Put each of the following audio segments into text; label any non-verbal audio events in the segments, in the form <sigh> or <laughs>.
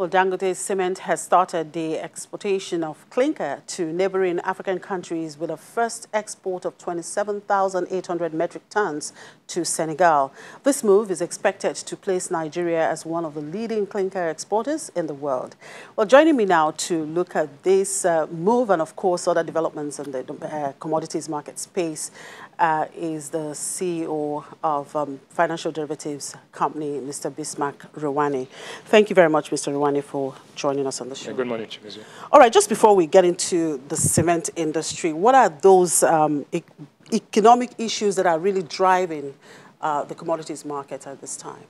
Well, Dangote Cement has started the exportation of clinker to neighboring African countries with a first export of 27,800 metric tons to Senegal. This move is expected to place Nigeria as one of the leading clinker exporters in the world. Well, joining me now to look at this uh, move and, of course, other developments in the uh, commodities market space uh, is the CEO of um, Financial Derivatives Company, Mr. Bismarck Rewane. Thank you very much, Mr. Rewane, for joining us on the show. Yeah, good morning, Chimizu. All right, just before we get into the cement industry, what are those um, e economic issues that are really driving uh, the commodities market at this time?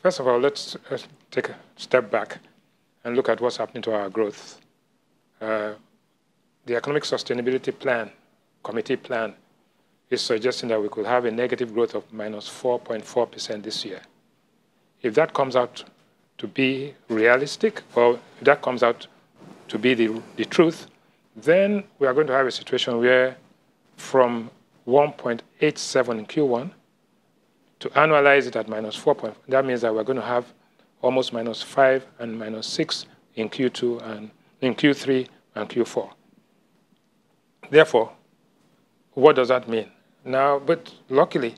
First of all, let's uh, take a step back and look at what's happening to our growth. Uh, the Economic Sustainability Plan, Committee Plan, is suggesting that we could have a negative growth of minus 4.4% this year. If that comes out to be realistic, or if that comes out to be the, the truth, then we are going to have a situation where from 1.87 in Q1 to annualize it at minus 4. that means that we're going to have almost minus 5 and minus 6 in Q2 and in Q3 and Q4. Therefore, what does that mean? Now, but luckily,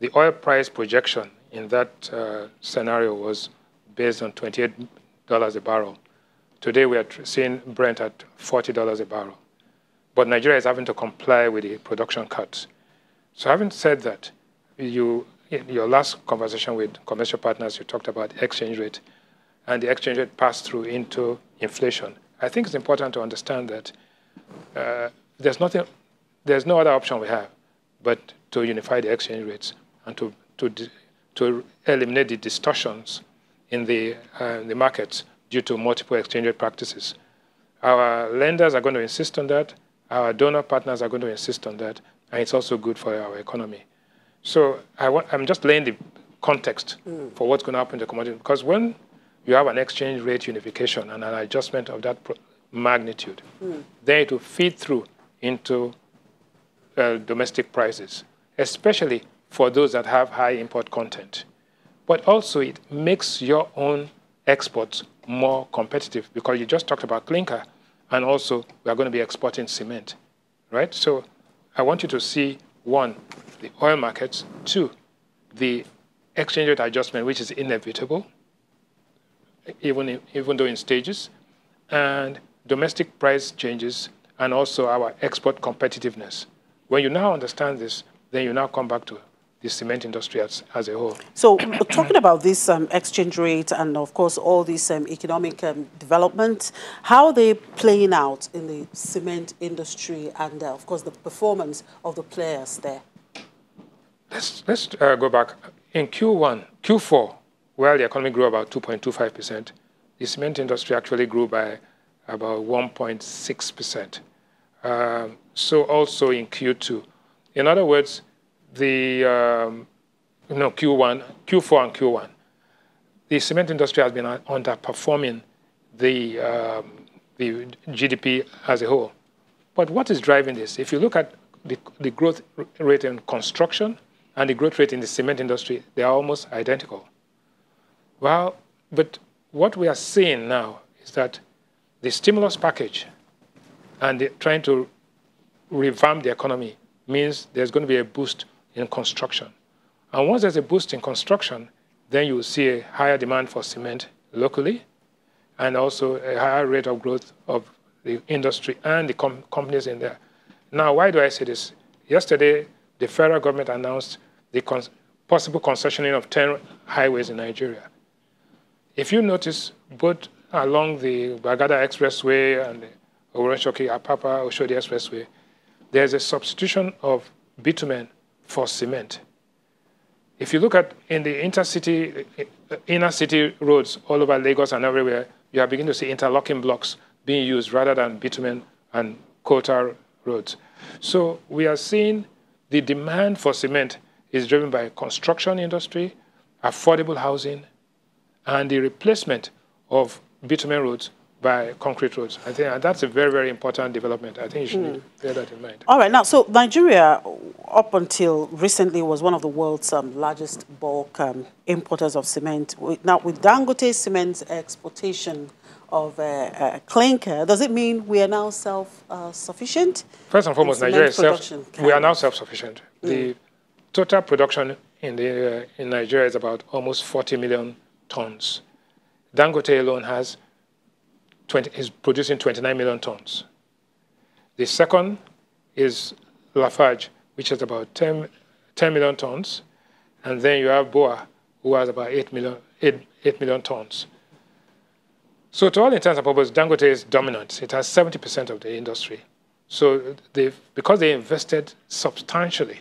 the oil price projection in that uh, scenario was based on $28 a barrel. Today, we are seeing Brent at $40 a barrel. But Nigeria is having to comply with the production cuts. So having said that, you, in your last conversation with commercial partners, you talked about exchange rate, and the exchange rate passed through into inflation. I think it's important to understand that uh, there's nothing, there's no other option we have but to unify the exchange rates and to, to, to eliminate the distortions in the, uh, the markets due to multiple exchange rate practices. Our lenders are going to insist on that. Our donor partners are going to insist on that. And it's also good for our economy. So I am just laying the context mm. for what's going to happen to commodity. Because when you have an exchange rate unification and an adjustment of that magnitude, mm. then it will feed through into uh, domestic prices, especially for those that have high import content. But also it makes your own exports more competitive because you just talked about clinker and also we are going to be exporting cement, right? So I want you to see one, the oil markets, two, the exchange rate adjustment, which is inevitable, even, in, even though in stages, and domestic price changes, and also our export competitiveness. When you now understand this, then you now come back to the cement industry as, as a whole. So <clears throat> talking about this um, exchange rate and, of course, all this um, economic um, development, how are they playing out in the cement industry and, uh, of course, the performance of the players there? Let's, let's uh, go back. In Q1, Q4, where the economy grew about 2.25%, the cement industry actually grew by about 1.6%. Um, so also in Q2. In other words, the um, no Q1, Q4 and Q1, the cement industry has been underperforming the um, the GDP as a whole. But what is driving this? If you look at the, the growth rate in construction and the growth rate in the cement industry, they are almost identical. Well, but what we are seeing now is that the stimulus package and trying to revamp the economy means there's going to be a boost in construction. And once there's a boost in construction, then you will see a higher demand for cement locally and also a higher rate of growth of the industry and the com companies in there. Now, why do I say this? Yesterday, the federal government announced the possible concessioning of 10 highways in Nigeria. If you notice, both along the Badagry Expressway and the Oworonshoki Apapa Oshodi Expressway, there's a substitution of bitumen for cement. If you look at in the intercity, eh, inner city roads all over Lagos and everywhere, you are beginning to see interlocking blocks being used rather than bitumen and coal tar roads. So we are seeing the demand for cement is driven by construction industry, affordable housing, and the replacement of bitumen roads by concrete roads. I think that's a very, very important development. I think you should mm. bear that in mind. All right. Now, so Nigeria, up until recently, was one of the world's um, largest bulk um, importers of cement. Now, with Dangote Cement's exportation of uh, uh, clinker, does it mean we are now self-sufficient? Uh, First and foremost, Nigeria is self, we are now self-sufficient. Mm. The total production in, the, uh, in Nigeria is about almost 40 million tons. Dangote alone has 20, is producing 29 million tons. The second is Lafarge, which is about 10, 10 million tons. And then you have BUA, who has about 8 million, 8, 8 million tons. So to all intents and purposes, Dangote is dominant. It has 70% of the industry. So they because they invested substantially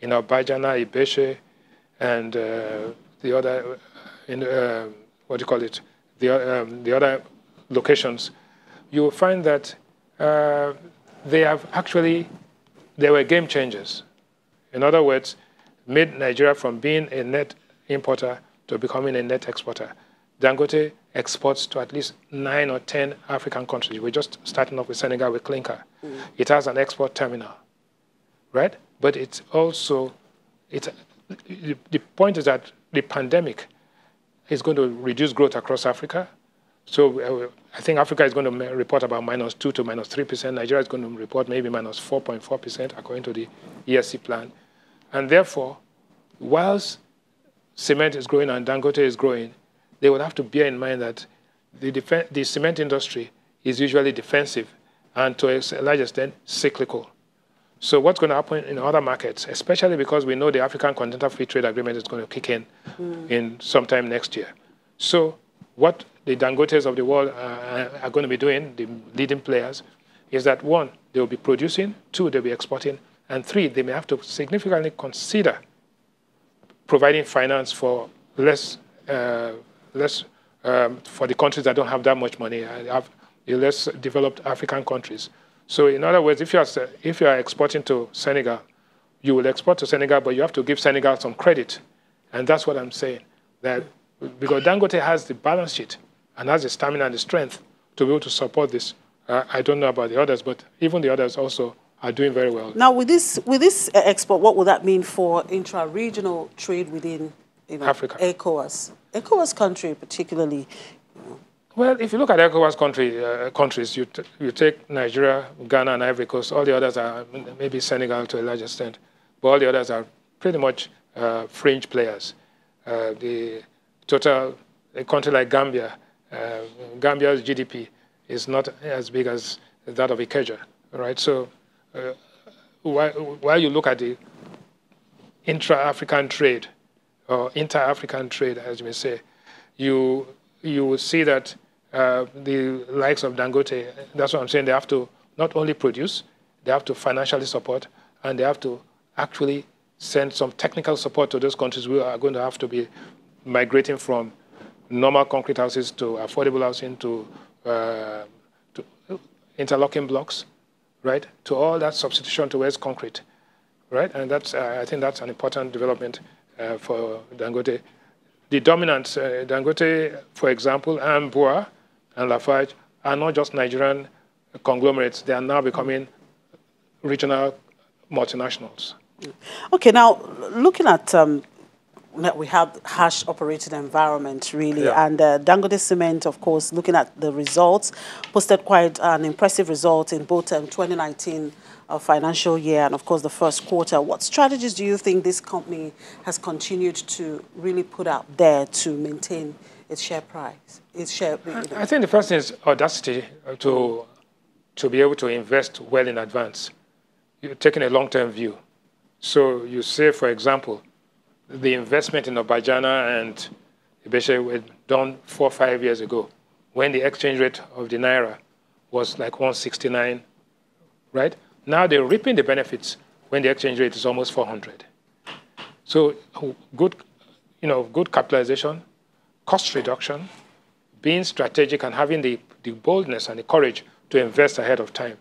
in Obajana, Ibeshe, and uh, the other, in, uh, what do you call it, the, um, the other locations, you will find that uh, they have actually, they were game changers. In other words, made Nigeria from being a net importer to becoming a net exporter. Dangote exports to at least nine or 10 African countries. We're just starting off with Senegal with clinker. Mm. It has an export terminal, right? But it's also, it's, the point is that the pandemic is going to reduce growth across Africa. So uh, I think Africa is going to report about minus 2 to minus 3%. Nigeria is going to report maybe minus 4.4% according to the ESC plan. And therefore, whilst cement is growing and Dangote is growing, they would have to bear in mind that the, the cement industry is usually defensive and to a large extent cyclical. So what's going to happen in other markets, especially because we know the African Continental Free Trade Agreement is going to kick in mm. in sometime next year. So what the Dangotes of the world uh, are going to be doing, the leading players, is that one, they will be producing, two, they'll be exporting, and three, they may have to significantly consider providing finance for less, uh, less um, for the countries that don't have that much money, uh, have the less developed African countries. So in other words, if you are, if you are exporting to Senegal, you will export to Senegal, but you have to give Senegal some credit. And that's what I'm saying, that because Dangote has the balance sheet and has the stamina and the strength to be able to support this. Uh, I don't know about the others, but even the others also are doing very well. Now, with this with this uh, export, what will that mean for intra-regional trade within you know, Africa? ECOWAS, ECOWAS country particularly. Well, if you look at ECOWAS country, uh, countries, you, you take Nigeria, Ghana, and Ivory Coast. All the others are maybe Senegal to a large extent, but all the others are pretty much uh, fringe players. Uh, the total, a country like Gambia uh, Gambia's GDP is not as big as that of Ikeja, right? So uh, while, while you look at the intra-African trade or inter-African trade, as you may say, you you will see that uh, the likes of Dangote, that's what I'm saying, they have to not only produce, they have to financially support, and they have to actually send some technical support to those countries who are going to have to be migrating from normal concrete houses to affordable housing to, uh, to interlocking blocks, right? To all that substitution towards concrete, right? And that's, uh, I think that's an important development uh, for Dangote. The dominant uh, Dangote, for example, and and Lafarge are not just Nigerian conglomerates. They are now becoming regional multinationals. Okay, now looking at um, we have harsh operating environment really yeah. and uh, Dangote Cement of course looking at the results posted quite an impressive result in both um, 2019 uh, financial year and of course the first quarter what strategies do you think this company has continued to really put out there to maintain its share price its share you know? I think the first thing is audacity uh, to to be able to invest well in advance you're taking a long-term view so you say for example the investment in Obajana and Ibeshe were done four or five years ago when the exchange rate of the Naira was like 169, right? Now they're reaping the benefits when the exchange rate is almost 400. So good, you know, good capitalization, cost reduction, being strategic and having the, the boldness and the courage to invest ahead of time.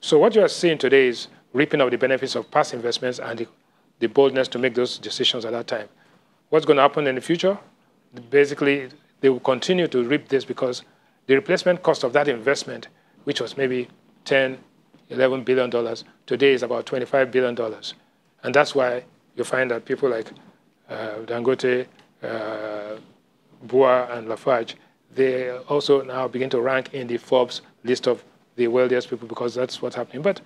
So what you are seeing today is reaping of the benefits of past investments and the the boldness to make those decisions at that time. What's going to happen in the future? Basically, they will continue to reap this because the replacement cost of that investment, which was maybe 10, 11 billion dollars, today is about 25 billion dollars. And that's why you find that people like uh, Dangote, uh, and Lafarge, they also now begin to rank in the Forbes list of the wealthiest people because that's what's happening. But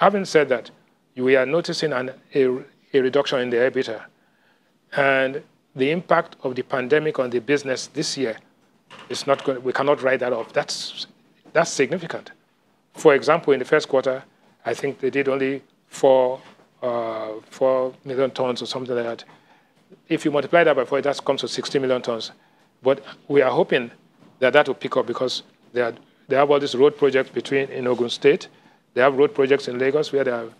having said that, we are noticing an, a, a reduction in the EBITDA. And the impact of the pandemic on the business this year is not going, we cannot write that off. That's, that's significant. For example, in the first quarter, I think they did only four, uh, four million tons or something like that. If you multiply that by four, that comes to 60 million tons. But we are hoping that that will pick up because they, are, they have all these road projects between in Ogun State. They have road projects in Lagos where they have,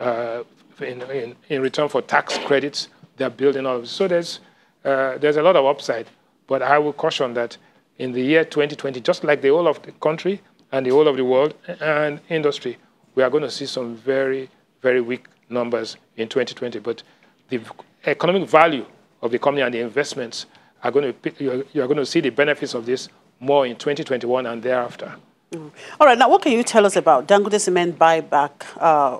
uh, in, in, in return for tax credits, they're building all of this. So there's, uh, there's a lot of upside. But I will caution that in the year 2020, just like the whole of the country and the whole of the world and industry, we are going to see some very, very weak numbers in 2020. But the economic value of the company and the investments are going to, you are going to see the benefits of this more in 2021 and thereafter. Mm. All right, now what can you tell us about Dangote Cement buyback? Uh,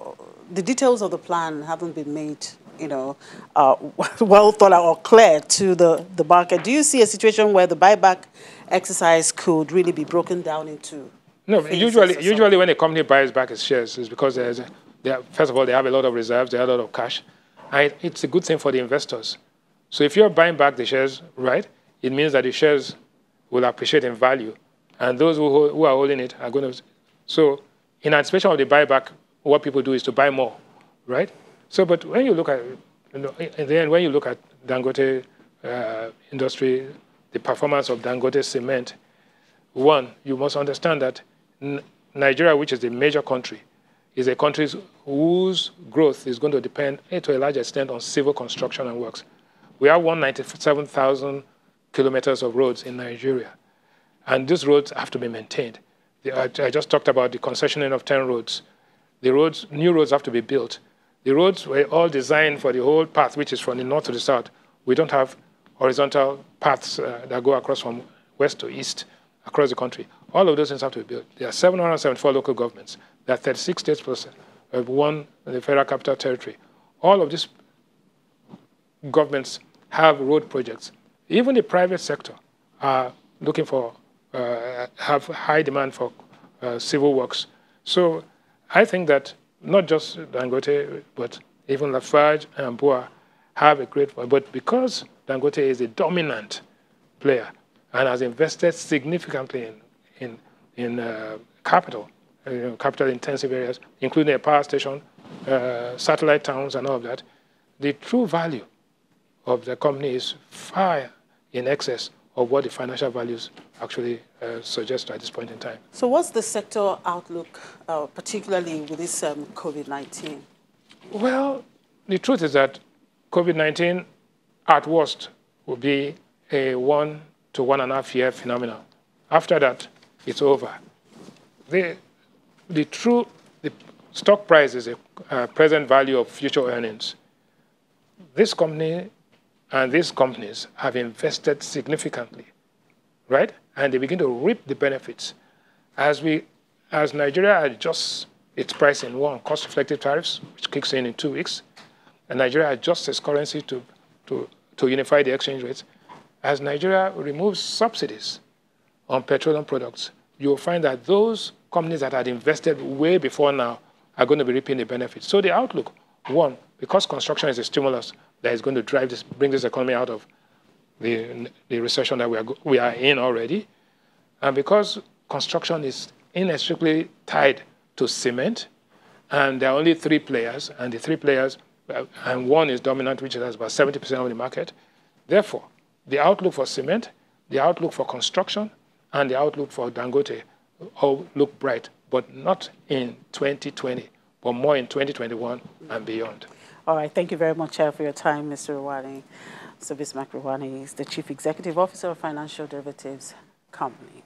the details of the plan haven't been made, you know, uh, <laughs> well thought out or clear to the, the market. Do you see a situation where the buyback exercise could really be broken down into? No, usually, usually when a company buys back its shares, it's because there's, a, they first of all, they have a lot of reserves, they have a lot of cash. And it's a good thing for the investors. So if you're buying back the shares, right, it means that the shares will appreciate in value. And those who, who are holding it are going to. So, in anticipation of the buyback, what people do is to buy more, right? So, but when you look at, you know, in the end, when you look at Dangote uh, industry, the performance of Dangote cement, one, you must understand that Nigeria, which is the major country, is a country whose growth is going to depend eh, to a large extent on civil construction and works. We have 197,000 kilometers of roads in Nigeria. And these roads have to be maintained. I just talked about the concessioning of 10 roads. The roads, new roads have to be built. The roads were all designed for the whole path, which is from the north to the south. We don't have horizontal paths uh, that go across from west to east across the country. All of those things have to be built. There are 774 local governments. There are 36 states plus one the federal capital territory. All of these governments have road projects even the private sector are looking for, uh, have high demand for uh, civil works. So I think that not just Dangote, but even Lafarge and Bua have a great, but because Dangote is a dominant player and has invested significantly in, in, in uh, capital, uh, capital intensive areas, including a power station, uh, satellite towns, and all of that, the true value of the company is far in excess of what the financial values actually uh, suggest at this point in time. So what's the sector outlook, uh, particularly with this um, COVID-19? Well, the truth is that COVID-19 at worst will be a one to one and a half year phenomenon. After that, it's over. The, the true the stock price is a uh, present value of future earnings. This company and these companies have invested significantly, right? And they begin to reap the benefits. As, we, as Nigeria adjusts its price pricing, one, cost-reflective tariffs, which kicks in in two weeks, and Nigeria adjusts its currency to, to, to unify the exchange rates. As Nigeria removes subsidies on petroleum products, you'll find that those companies that had invested way before now are going to be reaping the benefits. So the outlook, one, because construction is a stimulus, that is going to drive this, bring this economy out of the, the recession that we are, we are in already. And because construction is inextricably tied to cement, and there are only three players, and the three players, uh, and one is dominant, which has about 70% of the market. Therefore, the outlook for cement, the outlook for construction, and the outlook for Dangote all look bright, but not in 2020, but more in 2021 and beyond. All right, thank you very much uh, for your time, Mr. Rewane. So Bismarck Rewane is the Chief Executive Officer of Financial Derivatives Company.